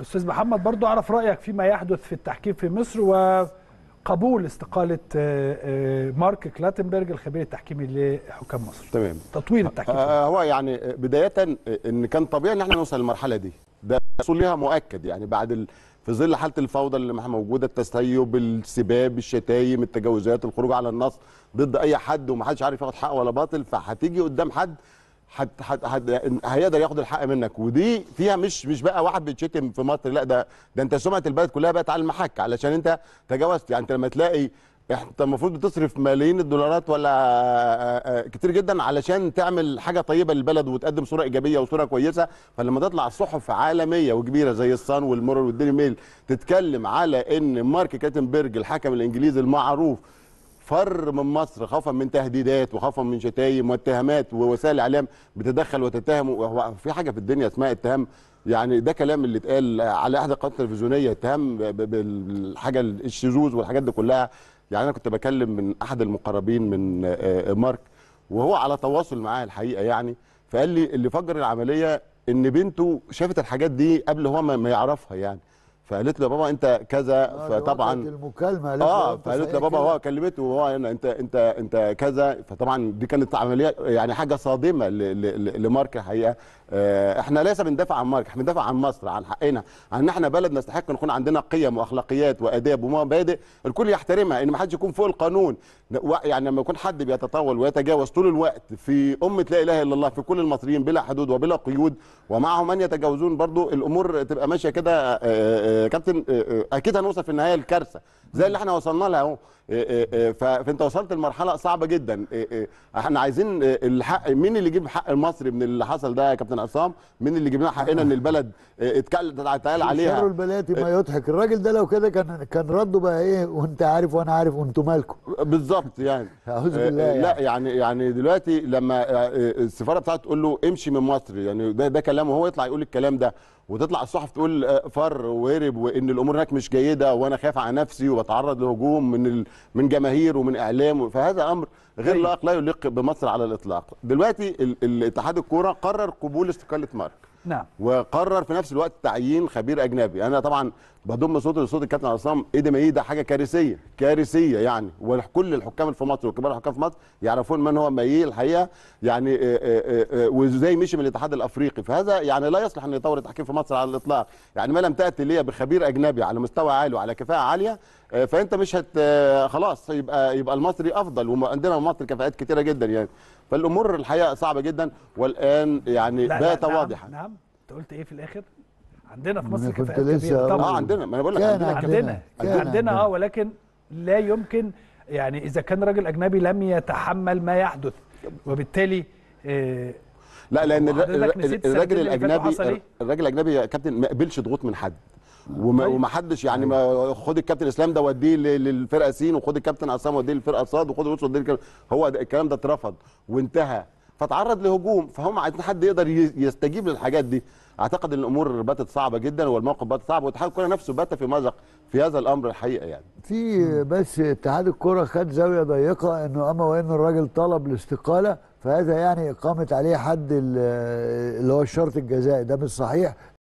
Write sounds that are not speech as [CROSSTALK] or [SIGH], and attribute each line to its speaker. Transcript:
Speaker 1: أستاذ محمد برضو أعرف رأيك فيما يحدث في التحكيم في مصر وقبول استقالة آه، آه، مارك كلاتنبرج الخبير التحكيمي لحكام مصر.
Speaker 2: تمام.
Speaker 1: تطوير التحكيم.
Speaker 2: آه هو يعني بداية إن كان طبيعي إن إحنا نوصل للمرحلة دي. ده الوصول ليها مؤكد يعني بعد ال... في ظل حالة الفوضى اللي موجوده التسيب السباب الشتايم التجاوزات الخروج على النص ضد أي حد ومحدش عارف ياخد حق ولا باطل فهتيجي قدام حد حد حد حد هيقدر ياخد الحق منك. ودي فيها مش مش بقى واحد بيتشتم في مصر لا ده ده انت سمعة البلد كلها بقت على المحك علشان انت تجاوزت. يعني انت لما تلاقي انت المفروض بتصرف ملايين الدولارات ولا آه، آه، كتير جدا علشان تعمل حاجة طيبة للبلد وتقدم صورة إيجابية وصورة كويسة. فلما تطلع صحف عالمية وكبيرة زي الصن والمورال والديلي ميل تتكلم على إن مارك كاتنبرج الحكم الإنجليزي المعروف فر من مصر خوفا من تهديدات وخوفا من شتايم واتهامات ووسائل الإعلام بتتدخل وتتهم. في حاجة في الدنيا اسمها اتهام. يعني ده كلام اللي اتقال على إحدى القنوات التلفزيونية اتهام بالحاجة الشذوذ والحاجات دي كلها. يعني أنا كنت بكلم من أحد المقربين من آه، آه، مارك وهو على تواصل معاه الحقيقة يعني. فقال لي اللي فجر العملية إن بنته شافت الحاجات دي قبل هو ما يعرفها يعني. فقالت له يا بابا انت كذا
Speaker 3: آه،
Speaker 2: فطبعا
Speaker 3: المكالمة آه
Speaker 2: فقالت له بابا؟ هو كلمته وهو هنا انت انت انت كذا فطبعا دي كانت عملية يعني حاجة صادمة لمارك الحقيقة. آه إحنا ليس بندافع عن مارك إحنا بندافع عن مصر عن حقنا عن إن إحنا بلد نستحق نكون عندنا قيم وأخلاقيات وأداب ومبادئ الكل يحترمها إن ما حدش يكون فوق القانون. يعني لما يكون حد بيتطاول ويتجاوز طول الوقت في أمة لا إله إلا الله في كل المصريين بلا حدود وبلا قيود ومعهم من يتجاوزون برضو الأمور تبقى ماشية كده آه، كابتن آه، آه، أكيد هنوصل في النهايه لكارثه زي اللي إحنا وصلنا لها اهو. آه، فانت وصلت لمرحله صعبه جدا. إحنا عايزين الحق مين اللي يجيب حق المصري من اللي حصل ده يا كابتن عصام؟ مين اللي يجيب لنا حقنا ان البلد؟ اتقال
Speaker 3: شر
Speaker 2: عليها
Speaker 3: البلاد ما يضحك. الراجل ده لو كده كان كان رده بقى إيه؟ وانت عارف وأنا عارف وانتوا مالكم
Speaker 2: بالظبط يعني. [LAUGHS]
Speaker 3: أعوذ
Speaker 2: آه،
Speaker 3: بالله
Speaker 2: آه، لا
Speaker 3: يعني.
Speaker 2: يعني يعني دلوقتي لما السفاره بتاعته تقول له امشي من مصر يعني ده ده كلامه هو يطلع يقول الكلام ده وتطلع الصحف تقول فر وهرب وإن الأمور هناك مش جيدة وأنا خايف على نفسي وبتعرض لهجوم من ال... من جماهير ومن إعلام فهذا أمر غير
Speaker 1: أيوة.
Speaker 2: لائق لا يليق بمصر على الإطلاق دلوقتي ال- الاتحاد الكورة قرر قبول استقالة مارك
Speaker 1: نعم.
Speaker 2: وقرر في نفس الوقت تعيين خبير أجنبي. أنا طبعا بضم صوتي لصوت الكابتن عصام ايدي ما ايدي ده؟ حاجة كارثية. كارثية يعني. وكل الحكام في مصر وكبار الحكام في مصر يعرفون من هو ماييه الحقيقة. يعني آه، آه، آه، وإزاي مشي من الاتحاد الأفريقي. فهذا يعني لا يصلح أن يطور التحكيم في مصر على الإطلاق. يعني ما لم تأتي لي بخبير أجنبي على مستوى عالي وعلى كفاءة عالية فأنت مش هت خلاص يبقى يبقى المصري أفضل. وعندنا في مصر كفاءات كتيرة جدا يعني. فالأمور الحقيقة صعبة جدا. والآن يعني بات
Speaker 1: لا
Speaker 2: واضحة.
Speaker 1: نعم, نعم. انت قلت إيه في الآخر؟ عندنا في مصر
Speaker 3: كنت لسه.
Speaker 1: طبعا.
Speaker 2: آه عندنا. ما أنا بقول لك عندنا. كده.
Speaker 1: عندنا.
Speaker 3: كان
Speaker 1: عندنا. آه ولكن لا يمكن يعني إذا كان راجل أجنبي لم يتحمل ما يحدث. وبالتالي آه
Speaker 2: لا
Speaker 1: لأن
Speaker 2: الراجل
Speaker 1: الأجنبي إيه؟
Speaker 2: الراجل الأجنبي يا كابتن ما قبلش ضغوط من حد. وما,
Speaker 1: طيب.
Speaker 2: حدش يعني ما خد الكابتن إسلام ده وديه ل- للفرقة سين وخد الكابتن عصام وديه للفرقه صاد وخد يوسف وديه هو الكلام ده اترفض وانتهى. فتعرض لهجوم فهم عايزين حد يقدر يستجيب للحاجات دي. أعتقد إن الأمور باتت صعبة جدا والموقف بات صعب والاتحاد الكوره نفسه بات في مأزق في هذا الأمر الحقيقة يعني.
Speaker 3: في بس اتحاد الكرة خد زاوية ضيقة إنه أما وان الراجل طلب الاستقالة فهذا يعني إقامة عليه حد ال- اللي هو الشرط الجزائي. ده مش صحيح.